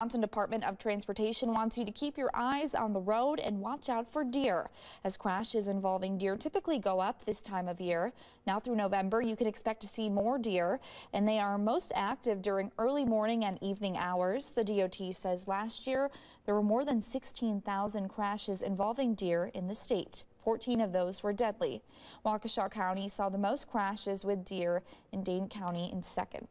Wisconsin Department of Transportation wants you to keep your eyes on the road and watch out for deer, as crashes involving deer typically go up this time of year. Now through November, you can expect to see more deer, and they are most active during early morning and evening hours. The DOT says last year there were more than 16,000 crashes involving deer in the state. 14 of those were deadly. Waukesha County saw the most crashes with deer in Dane County in second.